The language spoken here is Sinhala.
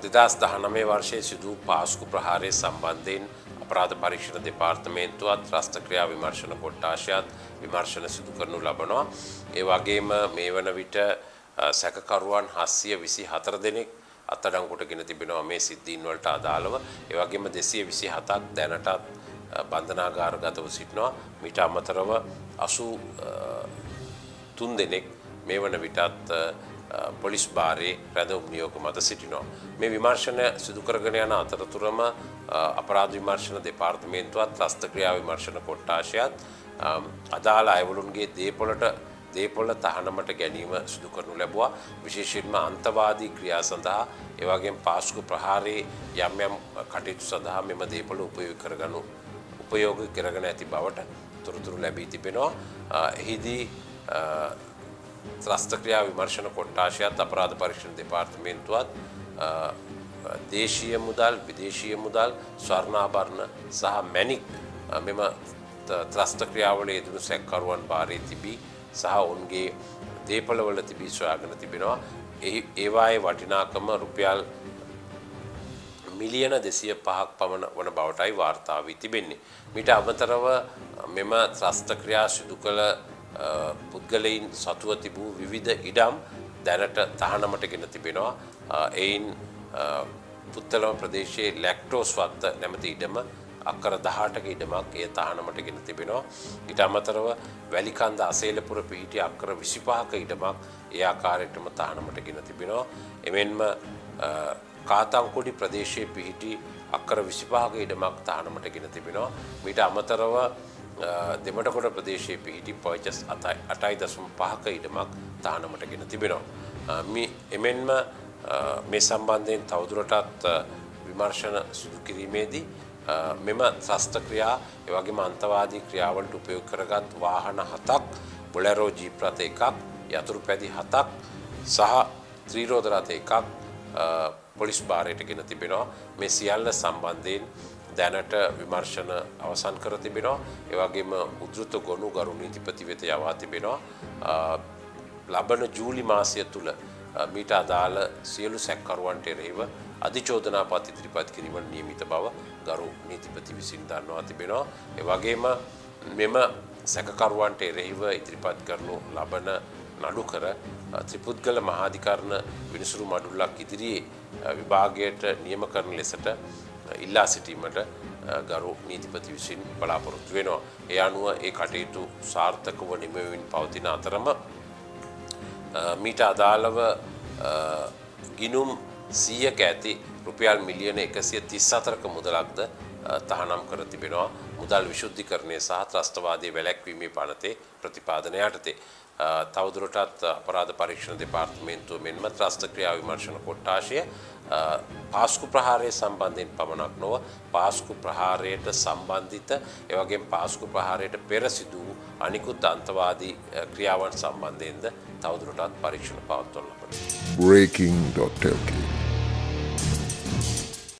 දෙදස් දහනමේ වර්ෂය සිදූ පාස්කු ප්‍රහාරය සම්බන්ධයෙන් අපරාධ පරීක්ෂණ දෙපාර්තමේන්තුවත් රස්ථක්‍රියා විමර්ශන කොට්ටාශයත් විමර්ශන සිදු කරනු ලබනවා. ඒ වගේම මේ වන විට සැකකරුවන් හස්සිය විසි හතර දෙනෙක් අත්තඩංකුට ගෙන තිබෙනවා මේ සිද්ධීන් වලට අදාළව ඒවගේම දෙසිය විසි හතක් දැනටත් බන්ධනාගාරගතව සිටිනවා මිට අමතරව අසු තුන් දෙනෙක් මේ වන විටත් පොලිස් භාරයේ රැඳවුම් නියෝග මත සිටිනවා. මේ විමර්ශනය සිදුකරගෙන යන අතරතුරම අපරාධ විමර්ශන දෙපාර්තමේන්තුවත් රස්ථක්‍රියා විමර්ශන කොට්ටාශයත් අදාළ අයවලුන්ගේ දේපොලට දේපොල තහනමට ගැනීම සිදු කරනු ලැබවා විශේෂයෙන්ම අන්තවාදී ක්‍රියා සඳහා ඒවගේ පාස්කු ප්‍රහාරයේ යම් යම් කටයුතු සඳහා මෙම දේපොල උපයෝග කරගනු උපයෝග කරගෙන ඇති බවට තොරතුරු ලැබී තිබෙනවා. එහිදී ත්‍රස්ථක්‍රියා විමර්ශන කොට්ටාශයත් අපරාධ පරීක්ෂණ දෙපාර්තමේන්තුවත් දේශීය මුදල් විදේශීය මුදල් ස්වර්ණාභරණ සහ මැනික් මෙම ත්‍රස්ථක්‍රියාවල යෙදනු සැක්කරුවන් භාරය තිබී සහ ඔවුන්ගේ දේපලවල තිබී සොයාගෙන තිබෙනවා ඒවායේ වටිනාකම රුපියල් මිලියන දෙසිය පහක් පමණ වන බවටයි වාර්තාාවී තිබෙන්නේ. මිට අමතරව මෙම ත්‍රස්ථක්‍රියා සිදු කළ පුද්ගලයින් සතුව තිබූ විවිධ ඉඩම් දැනට තහනමට ගෙන තිබෙනවා. එයින් පුත්තලම ප්‍රදේශයේ ලැක්ටෝස් වත්ත නැමති ඉඩම අක්කර දහටක ඉඩමක් ඒ තහනමට ගෙන තිබෙනවා. ඉට අමතරව වැලිකන්ද අසේලපුර පිහිටිය අක්කර විසිපහක ඉඩමක් ඒ ආකාරයටම තහනමට ගෙන තිබෙනවා. එමෙන්ම කාතංකොඩි ප්‍රදේශයේ පිහිටි අක්කර විසිපහක ඉඩමක් තහනමට ගෙන තිබෙනවා. මීට අමතරව දෙමටකොට ප්‍රදේශයේ පිහිටි පර්චස් අටයි දසුම් පහක ඉඩමක් තානමට ගෙන තිබෙනවා. එමෙන්ම මේ සම්බන්ධයෙන් තවදුරටත් විමර්ශන සුදු කිරීමේදී මෙම ත්‍රස්ථ ක්‍රියා එවගේම අන්තවාදී ක්‍රියාවලට උපයෝග කරගත් වාහන හතක් බොලැරෝ ජීප්‍රත එකක් යතුරු පැදි හතක් සහ ත්‍රීරෝධරත එකක් පොලිස් භාරයට ගෙන තිබෙනවා මේ සියල්ල සම්බන්ධයෙන් දැනට විමර්ශන අවසන් කර තිබෙනවා. ඒවගේම උද්ෘත ගොනු ගරු නීතිපති වෙත යවා තිබෙනවා. ලබන ජූලි මාසය තුළ මීට අදාළ සියලු සැක්කරුවන්ට එරෙහිව අධිචෝදනා පත් ඉදිරිපත් කිරීම නියමිත බව ගරු නීතිපති විසින් දන්නවා තිබෙනවා. එවගේම මෙම සැකකරුවන්ට එරෙහිව ඉදිරිපත් කරනු ලබන නඩු කර ත්‍රිපුද්ගල මහාධිකරණ විනිසුරු මඩුල්ලක් ඉදිරියේ විභාගයට නියම කරන ලෙසට ඉල්ලා සිටීමට ගරු නීතිපති විසින් බලාපොරොත්තු වෙනවා. ඒ අනුව ඒ කටයුතු සාර්ථකව නිමවින් පවතින අතරම මීට අදාළව ගිනුම් සීයක ඇති රුපියල් මිලියන එකසිය තිස් අතරක මුදලක්ද තහනම් කර තිබෙනවා මුදල් විශුද්ධිකරණය සහ ත්‍රස්තවාදී වැලැක්වීමේ පනතේ ප්‍රතිපාදනය යටතේ. තවදුරටත් අපරාධ පරීක්ෂණ දෙපාර්තමේන්තුව මෙන්ම ත්‍රස්ත ක්‍රියා විමර්ශන කොට්ටාශය පාස්කු ප්‍රහාරය සම්බන්ධයෙන් පමණක් නොව පාස්කු ප්‍රහාරයට සම්බන්ධිත එවගේ පාස්කු ප්‍රහාරයට පෙර සිදූ අනිකුත් අන්තවාදී ක්‍රියාවන් සම්බන්ධයෙන්ද තවදුරටත් පරීක්ෂණ පවත්වන්න ලබන. breaking.lk